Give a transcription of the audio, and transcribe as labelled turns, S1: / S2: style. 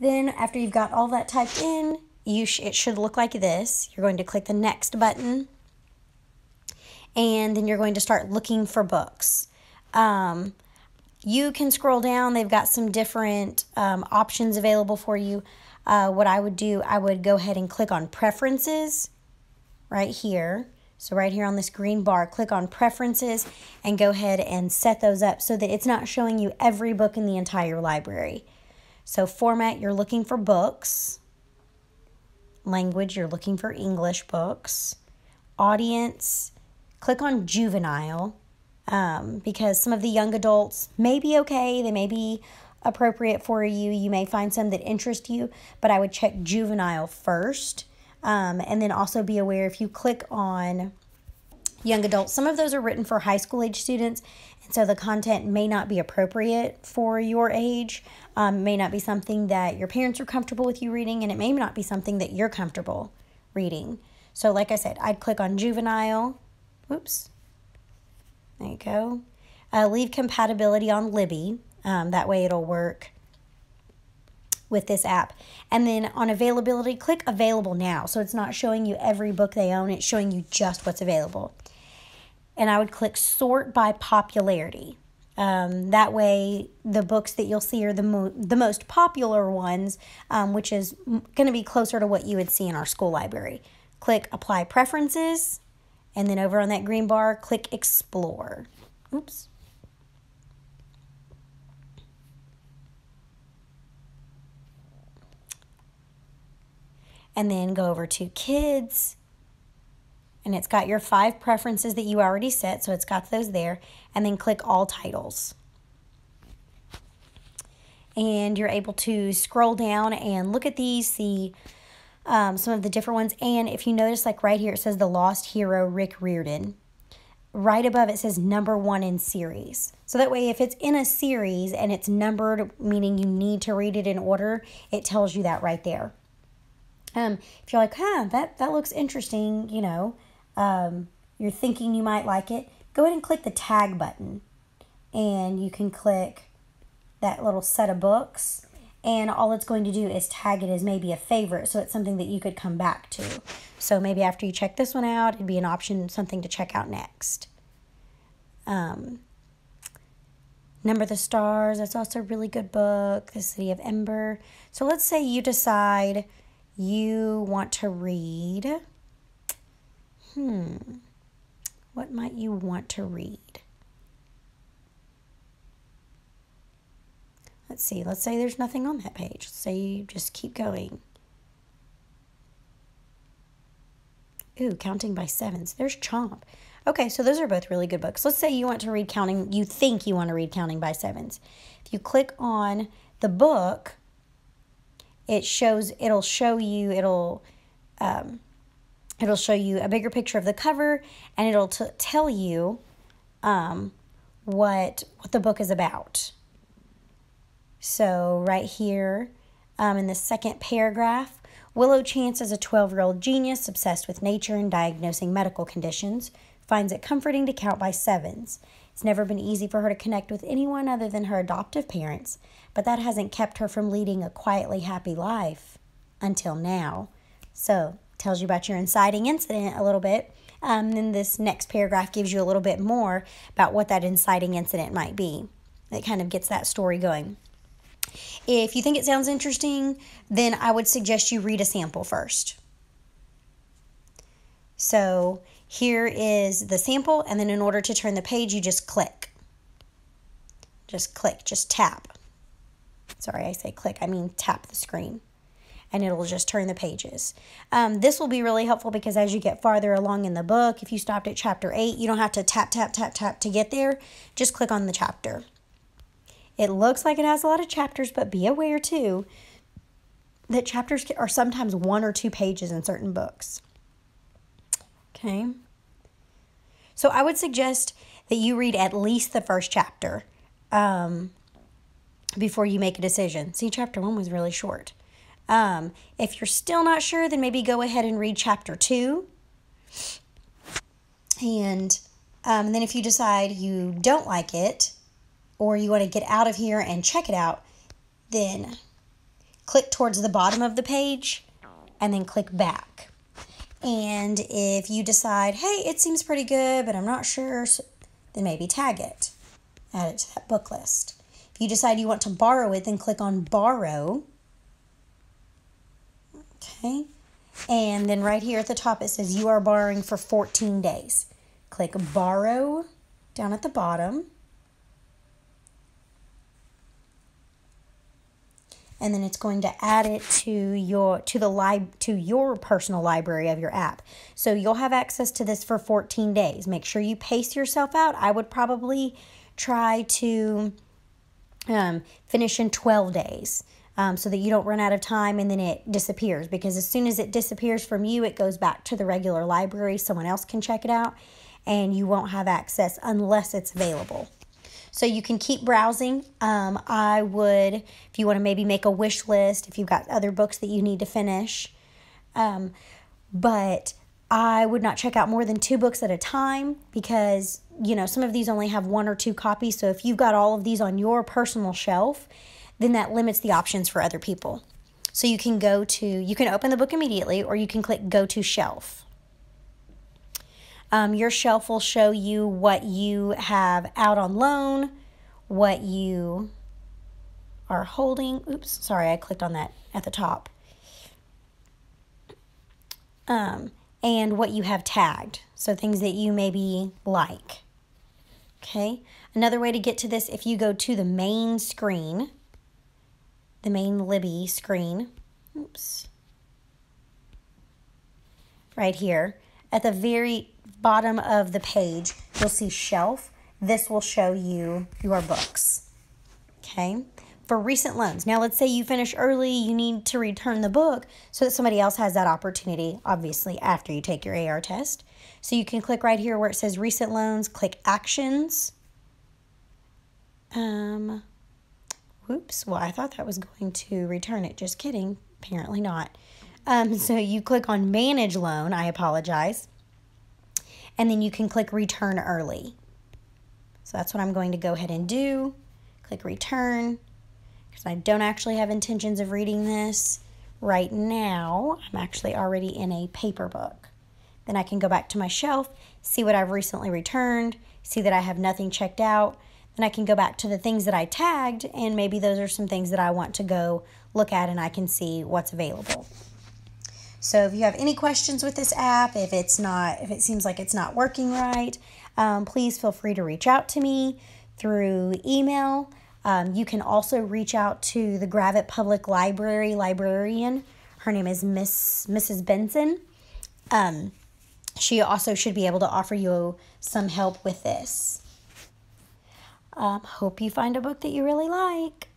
S1: Then after you've got all that typed in, you sh- it should look like this. You're going to click the next button and then you're going to start looking for books. Um, you can scroll down, they've got some different um, options available for you. Uh, what I would do, I would go ahead and click on preferences right here. So right here on this green bar, click on preferences and go ahead and set those up so that it's not showing you every book in the entire library. So format, you're looking for books. Language, you're looking for English books. Audience, click on juvenile um, because some of the young adults may be okay. They may be appropriate for you. You may find some that interest you, but I would check juvenile first um, and then also be aware if you click on young adults, some of those are written for high school age students, so the content may not be appropriate for your age, um, may not be something that your parents are comfortable with you reading, and it may not be something that you're comfortable reading. So, like I said, I'd click on juvenile. Whoops. There you go. Uh, leave compatibility on Libby. Um, that way it'll work with this app. And then on availability, click available now. So it's not showing you every book they own, it's showing you just what's available. And I would click sort by popularity. Um, that way, the books that you'll see are the, mo- the most popular ones, um, which is going to be closer to what you would see in our school library. Click Apply Preferences, and then over on that green bar, click Explore. Oops. and then go over to kids and it's got your five preferences that you already set so it's got those there and then click all titles. And you're able to scroll down and look at these see um, some of the different ones and if you notice like right here it says the lost hero rick riordan. Right above it says number one in series. So that way if it's in a series and it's numbered meaning you need to read it in order it tells you that right there. Um, if you're like, huh, that, that looks interesting, you know, um, you're thinking you might like it, go ahead and click the tag button. And you can click that little set of books. And all it's going to do is tag it as maybe a favorite. So it's something that you could come back to. So maybe after you check this one out, it'd be an option, something to check out next. Um, Number the Stars, that's also a really good book. The City of Ember. So let's say you decide you want to read. Hmm. What might you want to read? Let's see. Let's say there's nothing on that page. Let's say you just keep going. Ooh, counting by sevens. There's Chomp. Okay, so those are both really good books. Let's say you want to read counting, you think you want to read counting by sevens. If you click on the book, it shows it'll show you it'll um, it'll show you a bigger picture of the cover and it'll tell you um, what what the book is about. So right here um, in the second paragraph willow chance is a 12 year old genius obsessed with nature and diagnosing medical conditions. Finds it comforting to count by sevens. It's never been easy for her to connect with anyone other than her adoptive parents, but that hasn't kept her from leading a quietly happy life until now. So, tells you about your inciting incident a little bit. Um, then this next paragraph gives you a little bit more about what that inciting incident might be. It kind of gets that story going. If you think it sounds interesting, then I would suggest you read a sample first. So here is the sample, and then in order to turn the page, you just click. Just click, just tap. Sorry, I say click, I mean tap the screen. And it'll just turn the pages. Um, this will be really helpful because as you get farther along in the book, if you stopped at chapter 8, you don't have to tap, tap, tap, tap to get there. Just click on the chapter. It looks like it has a lot of chapters, but be aware too that chapters are sometimes one or two pages in certain books. Okay. So I would suggest that you read at least the first chapter um, before you make a decision. See, chapter one was really short. Um, if you're still not sure, then maybe go ahead and read chapter two. And, um, and then if you decide you don't like it or you want to get out of here and check it out, then click towards the bottom of the page and then click back. And if you decide, hey, it seems pretty good, but I'm not sure, then maybe tag it, add it to that book list. If you decide you want to borrow it, then click on borrow. Okay. And then right here at the top, it says you are borrowing for 14 days. Click borrow down at the bottom. and then it's going to add it to your to the lib to your personal library of your app. So you'll have access to this for 14 days. Make sure you pace yourself out. I would probably try to um, finish in 12 days. Um, so that you don't run out of time and then it disappears because as soon as it disappears from you, it goes back to the regular library. Someone else can check it out and you won't have access unless it's available. So you can keep browsing. Um, I would, if you want to maybe make a wish list, if you've got other books that you need to finish. Um, but I would not check out more than two books at a time because, you know, some of these only have one or two copies. So if you've got all of these on your personal shelf, then that limits the options for other people. So you can go to, you can open the book immediately or you can click go to shelf. Um, your shelf will show you what you have out on loan, what you are holding. Oops, sorry, I clicked on that at the top. Um, and what you have tagged. So things that you maybe like. Okay, another way to get to this, if you go to the main screen, the main Libby screen, oops, right here, at the very bottom of the page, you'll see shelf. This will show you your books. Okay. For recent loans. Now, let's say you finish early, you need to return the book so that somebody else has that opportunity, obviously, after you take your AR test. So you can click right here where it says recent loans, click actions. Um, whoops. Well, I thought that was going to return it. Just kidding. Apparently not. Um, so you click on manage loan. I apologize and then you can click return early. So that's what I'm going to go ahead and do. Click return because I don't actually have intentions of reading this right now. I'm actually already in a paper book. Then I can go back to my shelf, see what I've recently returned, see that I have nothing checked out. Then I can go back to the things that I tagged and maybe those are some things that I want to go look at and I can see what's available. So if you have any questions with this app, if it's not, if it seems like it's not working right, um, please feel free to reach out to me through email. Um, you can also reach out to the Gravette Public Library librarian. Her name is Miss Mrs. Benson. Um, she also should be able to offer you some help with this. Um, hope you find a book that you really like.